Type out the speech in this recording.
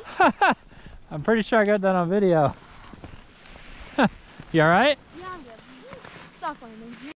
I'm pretty sure I got that on video. you alright? Yeah, I'm good. Stop finding.